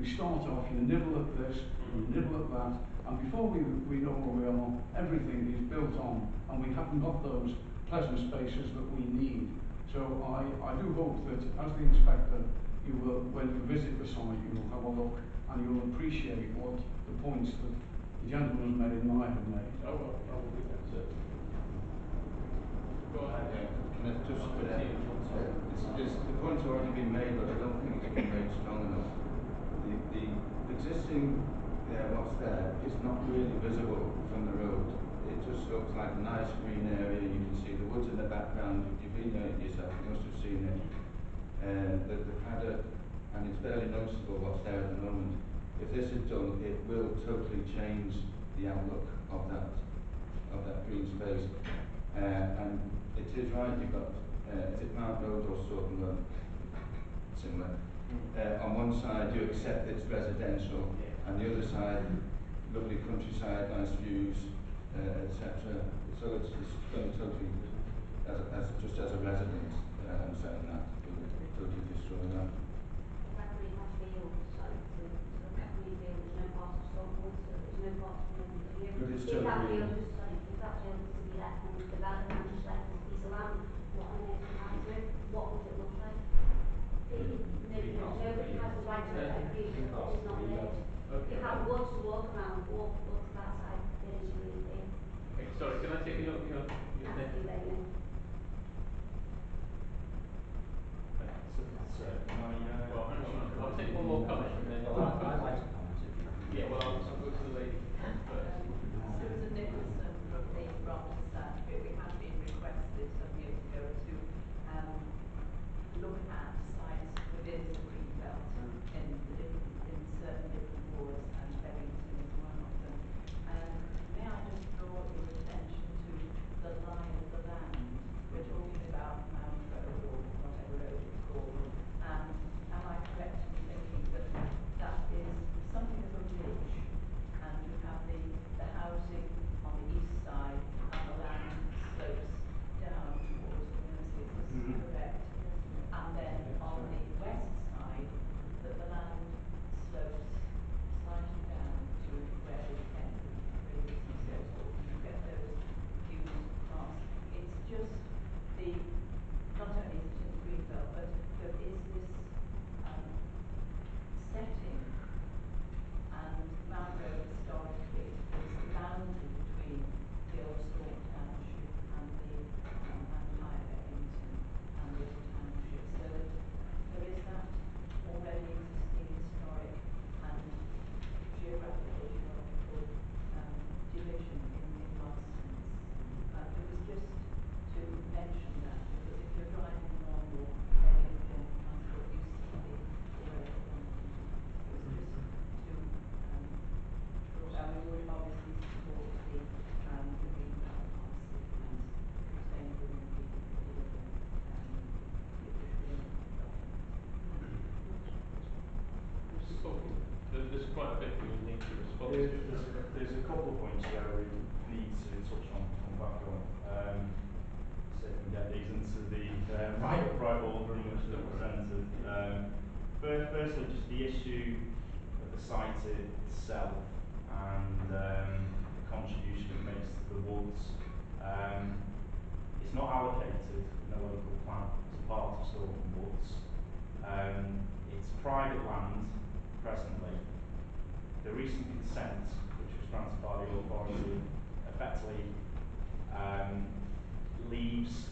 We start off, you nibble at this, you nibble at that, and before we, we know where we are, everything is built on, and we haven't got those pleasant spaces that we need. So I, I do hope that as the inspector, you will, when you visit the site, you will have a look and you will appreciate what the points that the gentleman has made and I have made. Oh, well, I will do that, sir. Go ahead. Can I just, uh, it's, it's, the point's have already been made, but I don't think it's been made strong enough. The, existing, uh, what's there is not really visible from the road. It just looks like a nice green area, you can see the woods in the background, you've been there yourself, you must have seen it. Uh, the, the paddock, and it's barely noticeable what's there at the moment. If this is done, it will totally change the outlook of that, of that green space. Uh, and it is right, you've got, uh, is it Mount Road or Sutton Road? Similar. Uh, on one side, you accept it's residential, and the other side, lovely countryside, nice views, uh, etc. So it's, it's going to totally, as, as just as a resident, uh, I'm saying that, it will totally destroy that. Factory has field, so, so, so factory field, there's no part of Stockport, so there's no part of the field. But it's If still that green. field was, sorry, if that field was to be left and developed and just left as a piece of land, what on earth would happen to it? What would it look like? It, nobody, nobody has the right to agree, it's not there. Okay. You have woods to walk around, walk, walk to that side, there is green there. Okay, sorry, can I take your, your, your Thank you name? very much. Well, hang on, I'll take one more comment and then. Well, I- I'd like to comment if you can. Yeah, well, I'll, I'll go to the lady first. Susan Nicholson from the Brompton Stand, we have been requested some years ago to um, look at sites within the green belt in the different, in certain different wards and Bebington is one of them. Um, may I just draw your attention to the line of the land? We're talking about Mount Road or whatever road it's called. And am I correct in thinking that that is something of a ridge? and you have the, the housing on the east side and the land slopes down towards the nurseries, is Mhm. this correct? And then on the west side, that the land slopes slightly down to where the end of the business goes, or you get those views across. It's just the, not only is it in the green belt, but there is this, um, setting and Mount Road historically is the boundary between the old Storeton Township and the um, and High Bebington and the old township. So that there is that already existing historic and geographical, geographical um, division in, in one sense. Uh, it was just to mention that because if you're driving along or any of the general transport used to be aware of them. It was just to, um, draw, and we would obviously support the, um, the green belt policy and sustainability, the, um, the official document. Spoken. There, there's quite a bit we need to respond There's, to. there's, a- there's a couple of points need to touch on, on. Um, see if we can get these into the uh, right, right order in which they're presented. Um, first, firstly, just the issue of the site itself and um, the contribution it makes to the woods. Um, it's not allocated in the local plan as part of Storeton Woods. Um, it's private land presently. The recent consent, granted authority, effectively um, leaves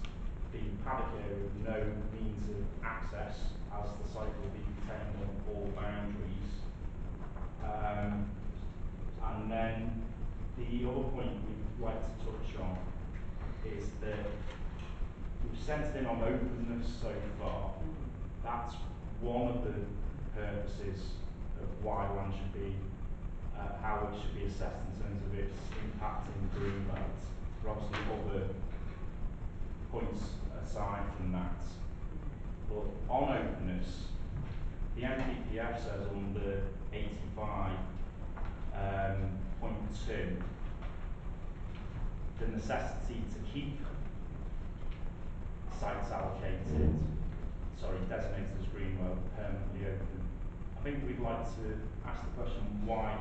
the paddock area with no means of access as the site will be contained on all boundaries. Um, and then the other point we'd like to touch on is that we've sent in on openness so far. That's one of the purposes of why one should be, uh, how it should be assessed in terms of its impact in the green belt. There are obviously other points aside from that. But on openness, the NPPF says under 85 um, the necessity to keep sites allocated, sorry, designated as green well permanently open, I think we'd like to ask the question why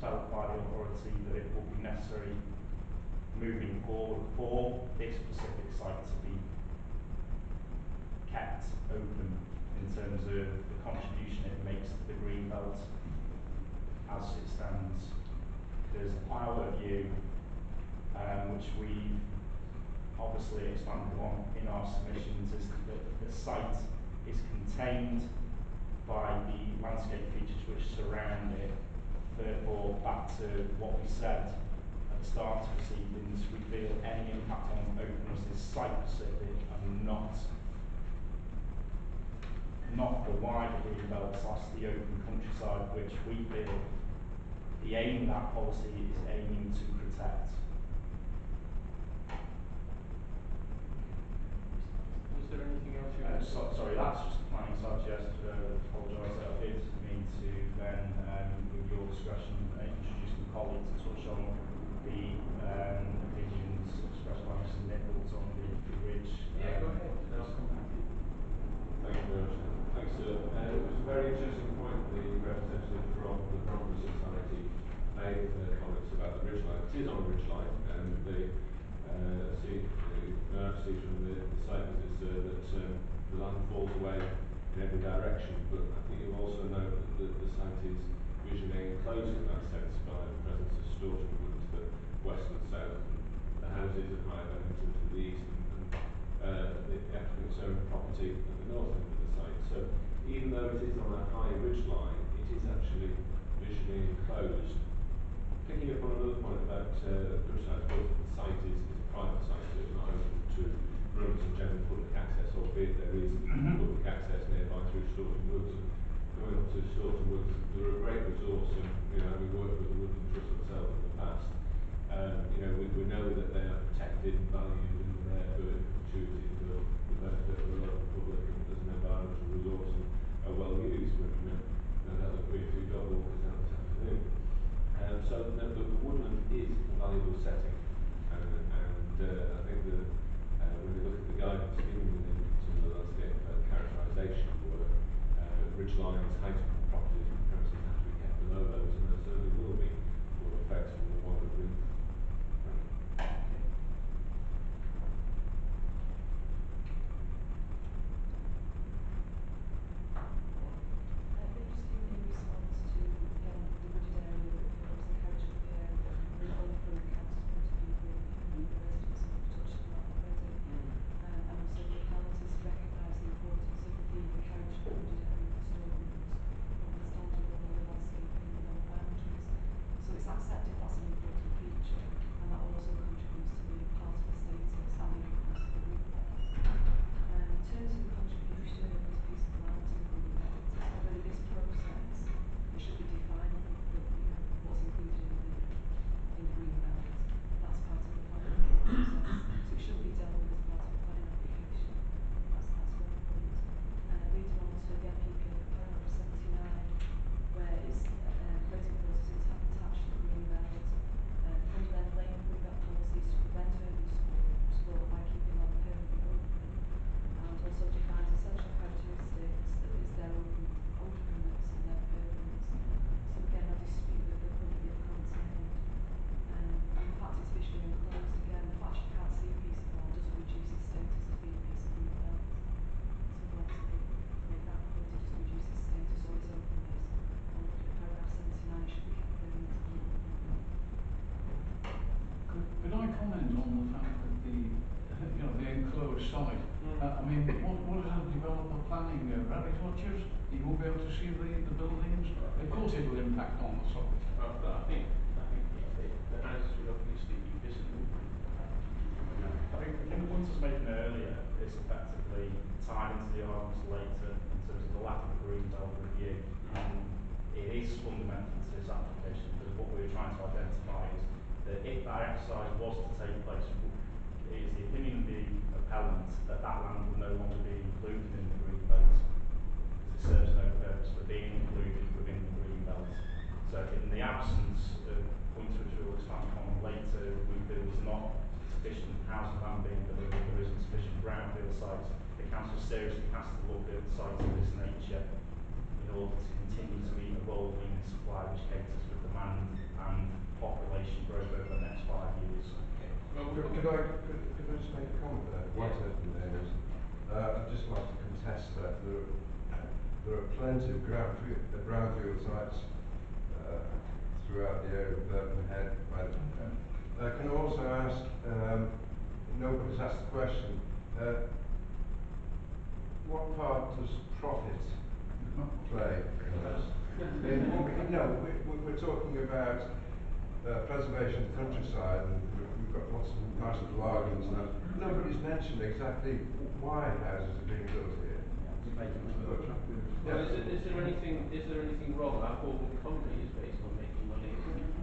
felt by the authority that it would be necessary moving forward for this specific site to be kept open in terms of the contribution it makes to the green belt as it stands. Because our view, um, which we obviously expanded on in our submissions, is that the site is contained by the landscape features which surround it. Therefore, back to what we said at the start of proceedings, we feel any impact on openness is site specific and not not the wider green belt slash the open countryside, which we feel the aim of that policy is aiming to protect. Was there anything else you Uh, had? so, sorry, that's just the planning side, yes, uh, apologise, I did mean to then, um, discretion, uh, introduce my colleague to touch on the, um, opinions expressed by Mr Nichols on the, the ridge. Yeah, go ahead, you. Thank you very much. Thanks, sir. Uh, it was a very interesting point the representative from the Bromley Society made with their comments about the ridge line. It is on a ridgeline, and the uh, see, the, see from the, the site visits uh, that um, the land falls away in every direction. But I think you also know that the, the site is visually enclosed in that sense by the presence of Storeton Wood to the west and south, and the houses of High Bebington to the east, and, uh, the applicant's own property at the north end of the site. So even though it is on a high ridge line, it is actually visually enclosed. Picking up on another point about uh, British the site is, is a private site, so it's not open to roads and general public access, albeit there is public access nearby through Storeton Woods. Up to Storeton Woods, there are a great resorts, and you know, having worked with the Woodland Trust themselves in the past, um, you know, we, we know that they are protected and valued and there for site, Mm. uh, I mean, what, what is the developer planning, uh, rabbit watchers? You won't be able to see the, the buildings? Of course it will impact on the site. But I think, I think the, the house would obviously be visible. I think, I think the point I was making earlier is effectively tied into the arguments later in terms of the lack of a green belt review. And it is fundamental to this application because what we were trying to identify is that if that exercise was to take place, it is the opinion of the that that land will no longer be included in the green belt. It serves no purpose for being included within the green belt. So in the absence of points which we'll expand upon later, we feel there's not sufficient housing land being delivered, there isn't sufficient brownfield sites. The council seriously has to look at sites of this nature, in order to continue to meet evolving supply which caters for demand and population growth over the next five years. Well, Could, could I, could I just make a comment there? White open areas. Uh, I'd just like to contest that there are, there are plenty of brownfield, uh, brownfield sites, uh, throughout the area of Birkenhead. by the- Uh, can also ask, um, nobody's asked the question, uh, what part does profit play in this? No, we- we're talking about uh, preservation of the countryside, and we- we've got lots of nice little arguments and that. Nobody's mentioned exactly why houses are being built here. Well, is, it, is there anything, is there anything wrong? Our whole economy is based on making money.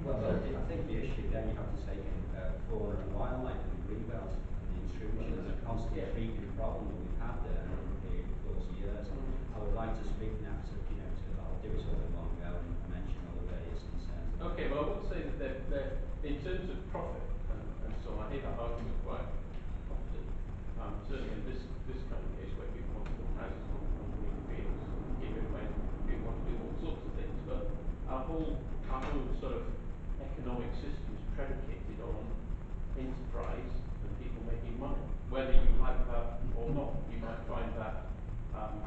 Well, I I think the issue then you have to take in uh, fauna and wildlife and the greenbelt and the intrusion is a constant Yeah. creeping problem that we've had there over a period of years. I would like to speak now to, you know, to, I'll do it all in one go and mention all the various concerns. that- Okay, well, I would say that they're, in terms of profit, and, and so I hear that argument quite often. Um, certainly in this, this kind of case where people want to put houses on, green fields, given when people want to do all sorts of things, but our whole, our whole sort of economic system is predicated on enterprise and people making money. Whether you like that or not, you might find that, um,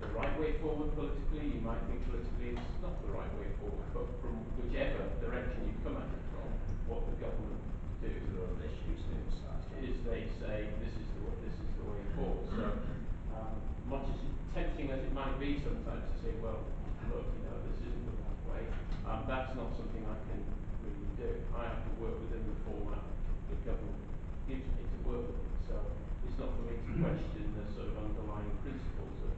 the right way forward politically, you might think politically it's not the right way forward, but from whichever direction you come at it from, what the government do other issues to emphasise. is they say this is the way, this is the way forward. So, um, much as tempting as it might be sometimes to say, well, look, you know, this isn't the right way, um, that's not something I can really do. I have to work within the format the government gives me to work with. So it's not for me to question the sort of underlying principles of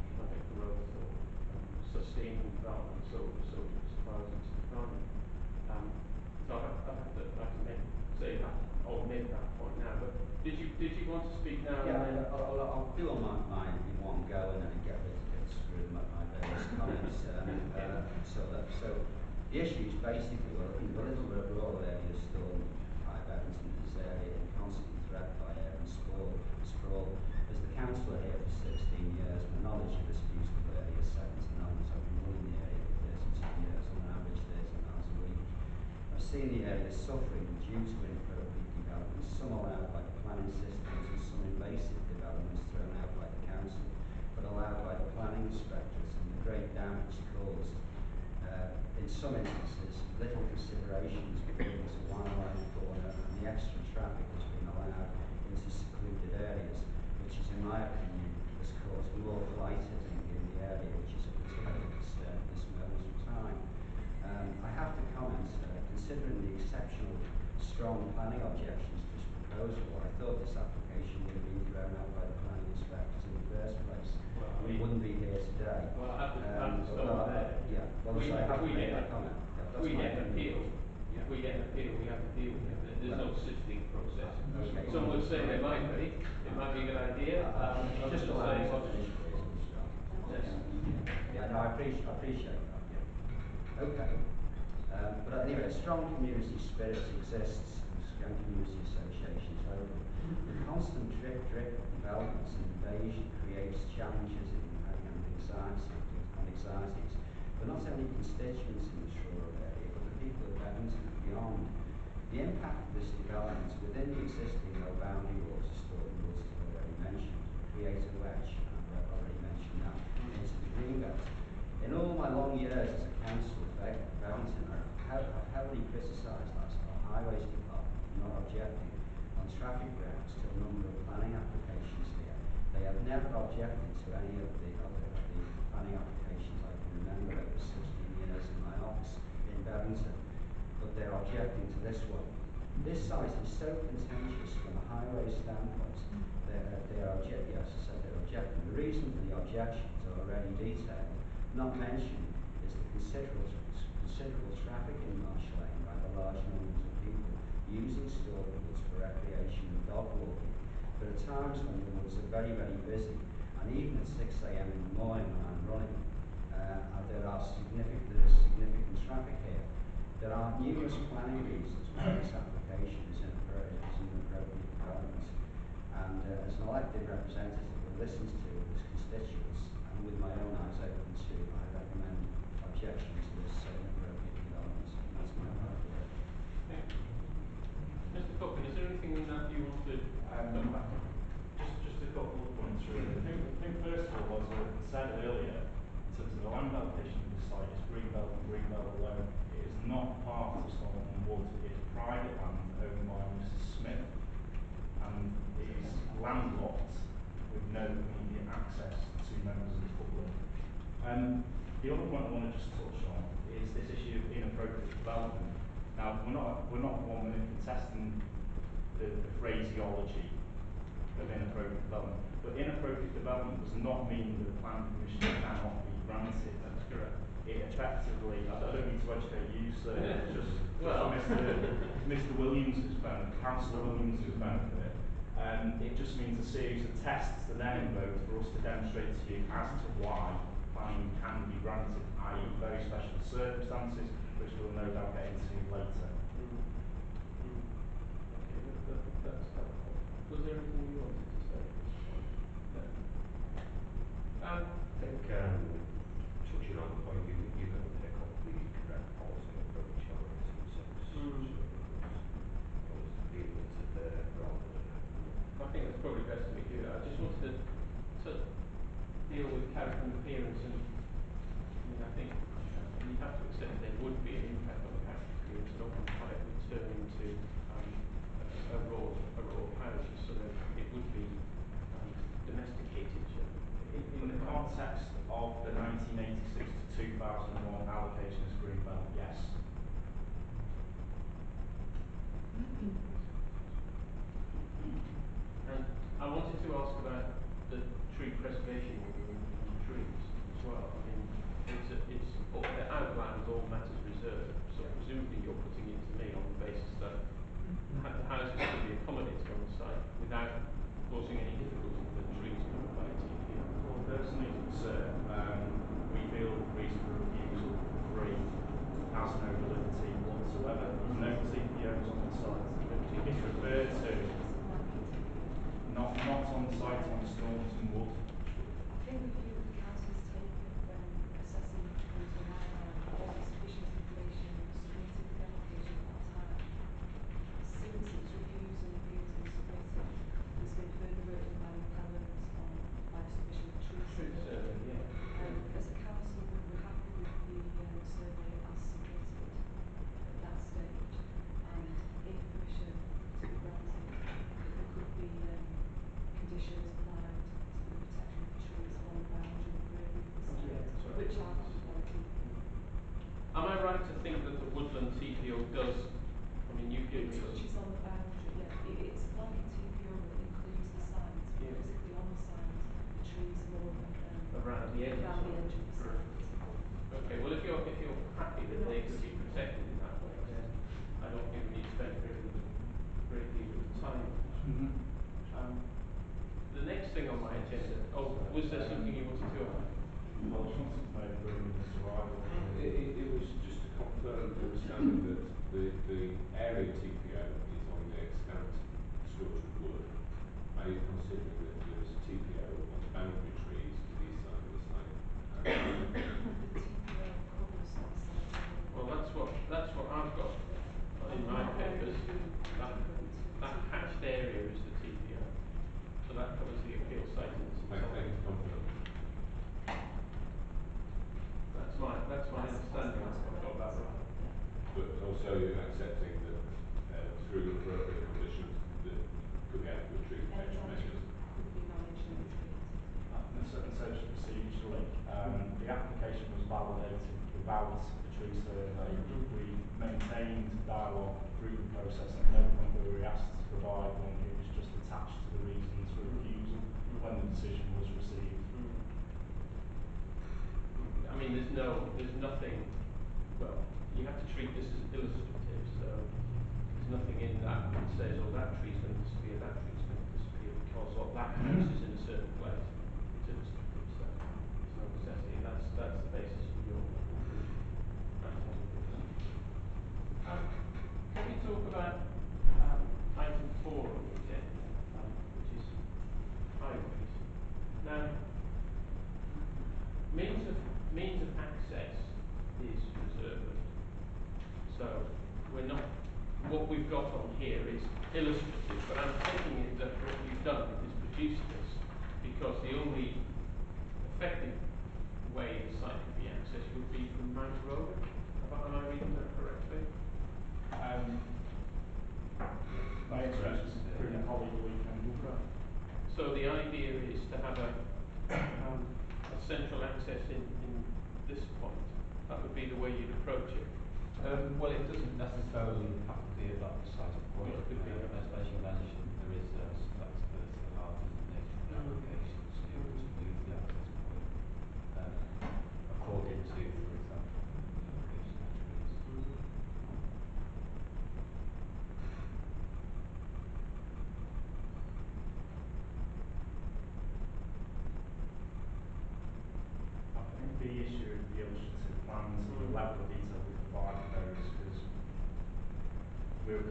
economic growth or um, sustainable development, so, so as far as it's defined. Um, so I have, I have to, I have to make, say that, or make that point now, but did you, did you want to speak now? Yeah, and then- I'll, I'll, I'll do all my, mine in one go and then get rid get through my, my various comments. Um, uh, so that, so the issue is in the rural area still high Bebington is area in constant threat by air and sprawl. As the councillor here for sixteen years, my knowledge of this area is second to none, as I've been running the area for thirty-two years, on average thirty miles a week. I've seen the area suffering due to inappropriate developments, some allowed by the planning systems and some invasive developments thrown out by the council, but allowed by the planning inspectors and the great damage caused. Uh, in some instances, little consideration is given to wildlife fauna and the extra traffic has been allowed into secluded areas, which is, in my opinion, has caused more flight in the area, which is a particular concern at this moment of time. Um, I have to comment, uh, considering the exceptional strong planning objections proposal, I thought this application would have been thrown out by the planning inspectors in the first place. Well, We wouldn't be here today. Well, I have to, I Um, have to but stop there. Yeah, well, We- so I if have we get- that comment. Yeah, that's we my get an appeal, opinion. if we get an appeal, we have to deal with it. There- There's no sifting process. Okay. Some would say there might be, it might be a good idea, um, Uh, others Just would allow say, me to well, finish, please, Mr. Chairman. Yes. Yeah, no, I appreciate, I appreciate that, yeah. Okay. Um, but anyway, a strong community spirit exists community associations. The constant drip drip of developments and invasion creates challenges in, and anxiety, and anxieties for not only constituents in the rural area, but the people of Bebington and beyond. The impact of this development within the existing no boundary walls of Storeton Woods, as I've already mentioned, creates a wedge, and I've already mentioned that, into the greenbelt. In all my long years as a councillor for Bebington, I've he- heavily criticised our highways not objecting on traffic grounds to a number of planning applications here. They have never objected to any of the other of the planning applications I can remember over sixteen years in my office in Bebington, but they're objecting to this one. This site is so contentious from a highway standpoint, they're, they're object, yes, I said they're objecting. The reason for the objections are already detailed, not mentioned is the considerable, considerable traffic in Marsh Lane by the large numbers of using stormwater for recreation and dog walking. but at times when the woods are very, very busy, and even at 6am in the morning when I'm running, uh, there, are significant, there is significant traffic here. There are numerous planning reasons why this application is inappropriate, is inappropriate development. And uh, as an elected representative who listens to his constituents, and with my own eyes open to, I recommend objections anything that you want to um. Just, just a couple of points really. I think, I think first of all, as I said earlier, in terms of the land allocation of the site, it's Greenbelt and Greenbelt alone. It is not part of Solomon and Water. It is private land owned by Mrs Smith and it is landlocked with no immediate access to members of the public. Um, the other point I want to just touch on is this issue of inappropriate development. Now, we're not, we're not one minute contesting the, the phraseology of inappropriate development. But inappropriate development does not mean that the planning permission cannot be granted. That's correct. It effectively, I don't mean to educate you, sir, yeah. just, well. Mr. Mr. Williams has found, Councillor Williams has found it. Um, it just means a series of tests that then invoke for us to demonstrate to you as to why planning can be granted, i.e. very special circumstances, which we'll no doubt get into later. was you wanted to say? No. Um, I think um, is green belt, yes. around the edges. Around the edges. Okay, well, if you're, if you're accepting that uh, through appropriate conditions that could be good treatment measures. And so, uh, and so procedurally, um, the application was validated without a tree survey. Mm-hmm. We maintained dialogue through the process and no longer we were asked to provide one what that places hmm? in a certain place in terms of so necessity. And that's, that's the basis of your practice. Um, can we talk about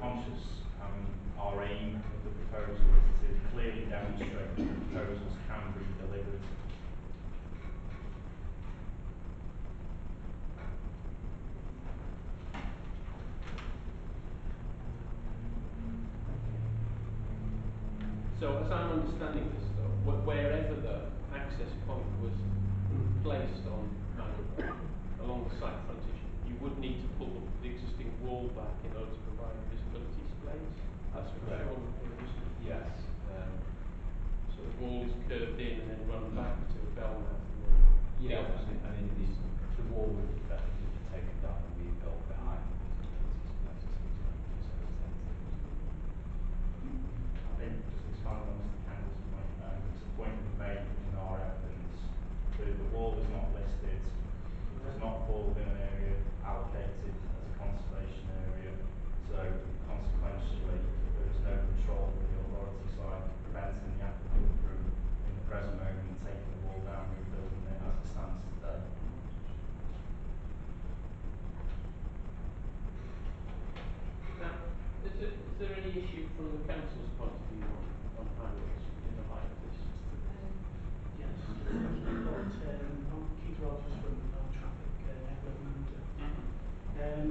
conscious, um, our aim of the proposal is to clearly demonstrate that the proposals can be delivered. So as I'm understanding this though, wh- wherever the access point was placed on Mount Road, along the site frontage, you would need to pull the existing wall back in order to provide visibility splays? That's what Correct. shown here, Yes, um, So the wall is curved in and then run back to a bell mouth and then the yeah, I mean, I mean, the, the wall would effectively be taken down and rebuilt behind the visibility splays to some extent. I think just expanding on Mr. Campbell's point, um, it's a point we've made in our evidence. The, the wall is not listed, it does not fall within an area allocated as a conservation area. So consequentially, there is no control from the authority side preventing the applicant from, in the present moment, taking the wall down and rebuilding it as it stands today. Now, is there, is there any issue from the council's point of view on, on highways in the light of this? Um, Yes, we've got, um, I'm Keith Rogers from uh, Traffic uh, Network Manager. Um,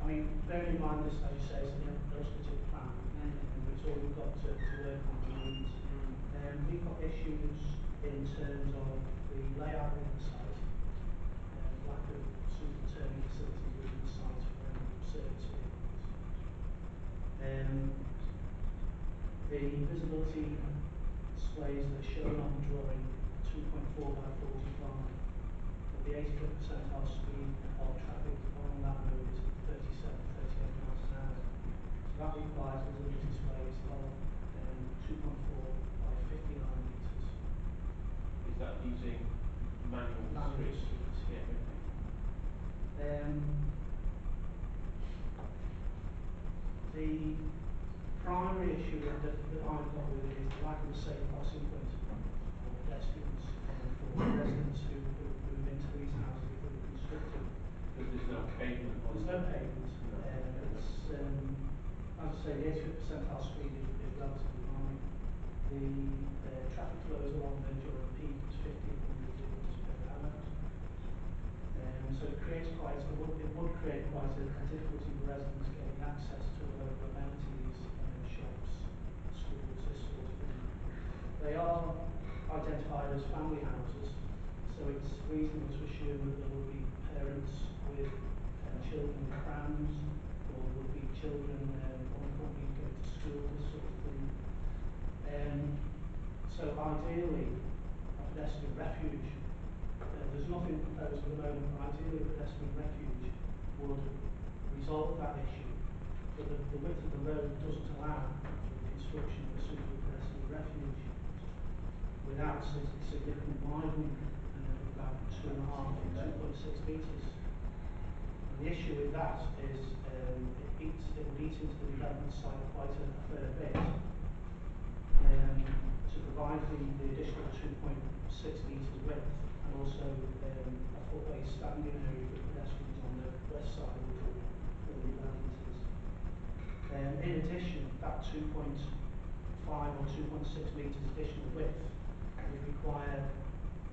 I mean, bearing in mind this, as you say, is an illustrative plan, and it's all we've got to, issues in terms of the layout of the site, and lack of suitable turning facilities within the site for service vehicles. Um, the visibility splays that are shown on drawing 2.4 by 45 the 80 percentile speed of traffic on that road is 37, 38 miles an hour. So that requires a limited displays of um, 2.4 That using manual streets. Yeah. Um, the primary issue that, that that I've got with it is the lack of a safe crossing point for pedestrians and for residents who, who move into these houses if they're constructed. But there's no pavement on There's no pavement, No. uh, it's, um, as I say, the eighty-fifth percentile speed is, is relatively. The, uh, traffic flows along there during peak is fifty hundred vehicles per hour. Um, so it creates quite, it would, it would create quite a, a difficulty for residents getting access to local amenities, uh, shops, schools, this sort of thing. They are identified as family houses, so it's reasonable to assume that there will be parents with um, children with prams, or there will be children um, unaccompanied going to school, this sort of thing. Um, so ideally, a pedestrian refuge uh, there's nothing proposed at the moment, but ideally a pedestrian refuge would resolve that issue. But the, width of the road doesn't allow for the construction of a suitable pedestrian refuge without significant widening, uh, of about two and a half, point six metres. And the issue with that is, um, it eats, it would eat into the development site quite a, a fair bit um, to provide the, the additional two point six metres width and also um, a footway standing area for pedestrians on the west side of the the amenities. Um, in addition, that two point five or two point six metres additional width would require,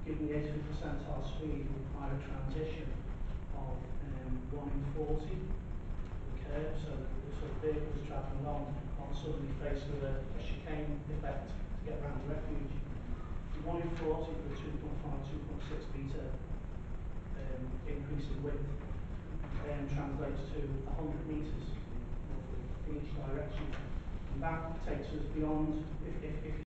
given the eighty percentile speed, would require a transition of um, one in forty, with curb, so the, the sort of vehicles travelling along aren't suddenly faced with a, a chicane effect to get around the refuge. The one in forty for a 2.5, 2.6 metre um, increase in width um, translates to hundred metres in each direction. And that takes us beyond, if, if, if